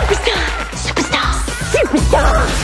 Superstar! Superstar! Superstar!